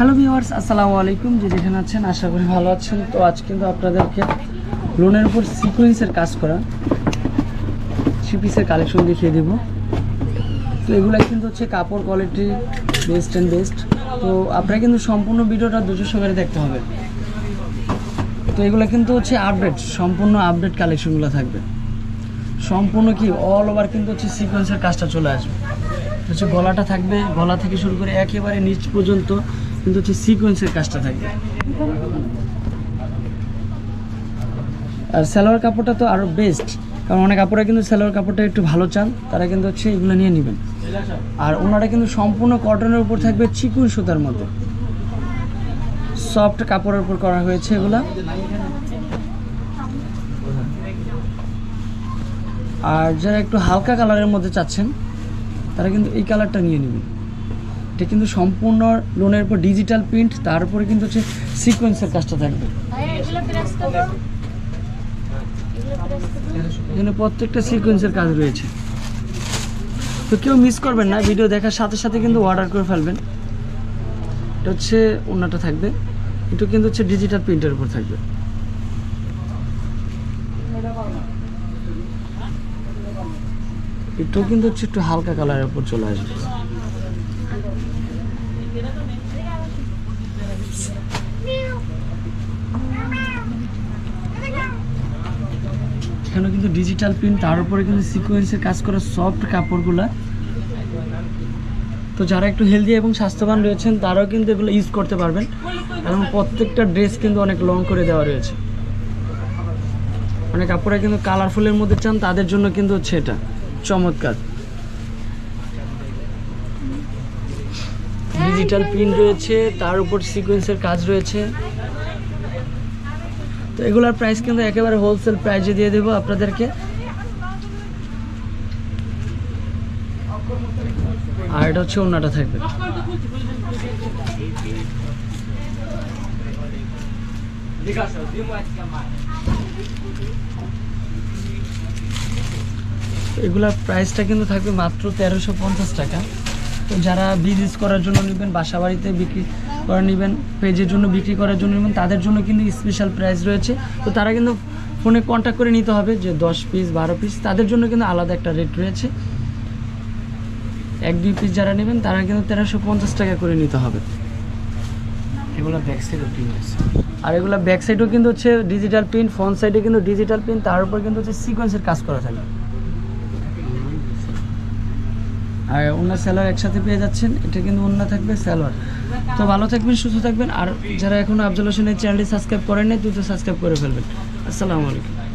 Hello viewers আসসালামু আলাইকুম। যে যেখানে আছেন, আশা করি ভালো আছেন। তো আজ কিন্তু আপনাদেরকে লোনের উপর সিকোয়েন্সের কাজ করা থ্রি পিসের কালেকশন দেখিয়ে দেব। তো এগুলো কিন্তু হচ্ছে কাপড় কোয়ালিটি বেস্ট অ্যান্ড বেস্ট তো আপনারা কিন্তু সম্পূর্ণ ভিডিওটা দুটো সহকারে দেখতে হবে। তো এগুলো কিন্তু হচ্ছে আপডেট সম্পূর্ণ আপডেট কালেকশনগুলো থাকবে। সম্পূর্ণ কি অল ওভার কিন্তু হচ্ছে সিকোয়েন্সের কাজটা চলে আসবে। হচ্ছে গলাটা থাকবে, গলা থেকে শুরু করে একেবারে নিচ পর্যন্ত কিন্তু হচ্ছে সিকোয়েন্সের কাজটা থাকবে আর সালোয়ার কাপড়টা তো আরও বেস্ট কারণ অনেক কাপড়ে কিন্তু সালোয়ার কাপড়টা একটু ভালো চান, তারা কিন্তু হচ্ছে এগুলো নিয়ে নেবেন। আর ওনারা কিন্তু সম্পূর্ণ কটনের উপর থাকবে চিকুন সুতার মধ্যে। সফট কাপড়ের উপর করা হয়েছে এগুলা। আর যারা একটু হালকা কালারের মধ্যে চাচ্ছেন, তারা কিন্তু এই কালারটা নিয়ে নেবেন। এটা কিন্তু সম্পূর্ণ লোনের উপর ডিজিটাল প্রিন্ট তার উপরে কিন্তু হচ্ছে সিকোয়েন্সের কাজটা থাকবে। এখানে প্রত্যেকটা সিকোয়েন্সের কাজ রয়েছে। তো কেউ মিস করবেন না ভিডিও দেখার সাথে সাথে কিন্তু অর্ডার করে ফেলবেন। এটা হচ্ছে অন্যটা থাকবে। এটা কিন্তু হচ্ছে ডিজিটাল প্রিন্টের উপর থাকবে। এটাও কিন্তু হচ্ছে একটু হালকা কালারের উপর চলে আসবে। এখানে কিন্তু ডিজিটাল প্রিন্ট তার উপরে কিন্তু সিকোয়েন্সের কাজ করা সফট কাপড়গুলা। তো যারা একটু হেলদি এবং স্বাস্থ্যবান রয়েছেন, তারাও কিন্তু এগুলো ইউজ করতে পারবেন। এবং প্রত্যেকটা ড্রেস কিন্তু অনেক লং করে দেওয়া রয়েছে। অনেক কাপড়ে কিন্তু কালারফুলের মধ্যে চান, তাদের জন্য কিন্তু হচ্ছে এটা। চমৎকার। ডিজিটাল প্রিন্ট রয়েছে, তার উপর সিকোয়েন্সের কাজ রয়েছে। তো এগুলোর প্রাইস কিন্তু একেবারে হোলসেল প্রাইসে দিয়ে দেবো আপনাদেরকে। আর এটা হচ্ছে অন্যটা থাকবে। এগুলার প্রাইসটা কিন্তু থাকবে মাত্র তেরোশো টাকা। তো যারা বিজনেস করার জন্য নেবেন বাসা বাড়িতে বিক্রি করে নেবেন পেজের জন্য বিক্রি করার জন্য নেবেন তাদের জন্য কিন্তু স্পেশাল প্রাইস রয়েছে। তো তারা কিন্তু ফোনে কন্ট্যাক্ট করে নিতে হবে যে দশ পিস বারো পিস তাদের জন্য কিন্তু আলাদা একটা রেট রয়েছে। এক দুই পিস যারা নেবেন তারা কিন্তু তেরোশো পঞ্চাশ টাকা করে নিতে হবে। এগুলো ব্যাক সাইড প্রিন্ট আছে। আর এগুলো ব্যাক সাইডেও কিন্তু হচ্ছে ডিজিটাল প্রিন্ট ফ্রন্ট সাইডে কিন্তু ডিজিটাল প্রিন্ট তার উপর কিন্তু হচ্ছে সিকোয়েন্সের কাজ করা থাকে। আর ওনার স্যালোয়ার একসাথে পেয়ে যাচ্ছেন, এটা কিন্তু অন্য থাকবে স্যালোয়ার তো ভালো থাকবেন, সুস্থ থাকবেন, আর যারা এখনও আফজল হোসেনের চ্যানেলটি সাবস্ক্রাইব করেন নাই দ্রুত সাবস্ক্রাইব করে ফেলবেন। আসসালামু আলাইকুম।